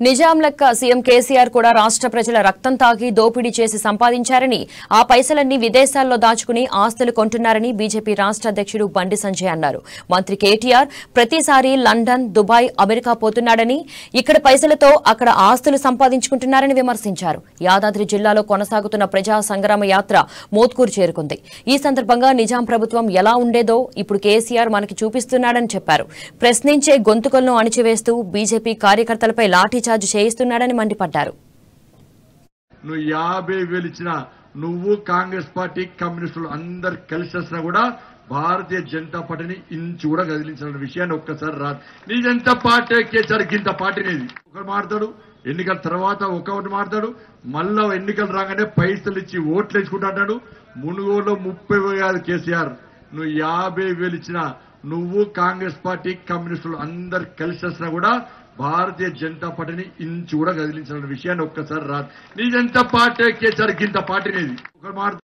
నిజాం లెక్క సీఎం కేసీఆర్ కూడా రాష్ట్ర ప్రజల రక్తం తాగి దోపిడీ చేసి సంపాదించారని ఆ పైసలన్నీ విదేశాల్లో దాచుకుని ఆస్తులు కొంటున్నారని బీజేపీ రాష్ట్ర అధ్యక్షుడు బండి సంజయ్ అన్నారు. మంత్రి కేటీఆర్ ప్రతిసారి లండన్ దుబాయ్ అమెరికా పోతున్నాడని ఇక్కడ పైసలతో అక్కడ ఆస్తులు సంపాదించుకుంటున్నారని విమర్శించారు. యాదాద్రి జిల్లాలో కొనసాగుతున్న ప్రజా సంగ్రామ యాత్ర మోత్కూరు చేరుకుంది. ఈ సందర్భంగా నిజాం ప్రభుత్వం ఎలా ఉండేదో ఇప్పుడు కేసీఆర్ మనకి చూపిస్తున్నాడని చెప్పారు. ప్రశ్నించే గొంతుకలను అణిచివేస్తూ బీజేపీ కార్యకర్తలపై రీఛార్జ్ చేయిస్తున్నాడని మండిపడ్డారు. నువ్వు యాభై వేలు ఇచ్చిన నువ్వు కాంగ్రెస్ పార్టీ కమ్యూనిస్టులు అందరు కలిసి వచ్చినా కూడా భారతీయ జనతా పార్టీని ఇంచు కూడా కదిలించిన విషయాన్ని ఒక్కసారి రాదు నీ జనతా పార్టీ కేసీఆర్ గింత పార్టీ నీది. ఒకరు మాడతాడు ఎన్నికల తర్వాత ఒకటి మాడతాడు మళ్ళా ఎన్నికలు రాగానే పైసలు ఇచ్చి ఓట్లు వేసుకుంటాడు మునుగోలో ముప్పై వేలు కేసీఆర్. నువ్వు యాభై వేలు ఇచ్చిన నువ్వు కాంగ్రెస్ పార్టీ కమ్యూనిస్టులు అందరు కలిసి వచ్చినా కూడా భారతీయ జనతా పార్టీని ఇంచు కూడా కదిలించిన విషయాన్ని ఒక్కసారి రాదు నీ జనతా పార్టీ కేసీఆర్ గింత పార్టీనేది ఒక ఒకరు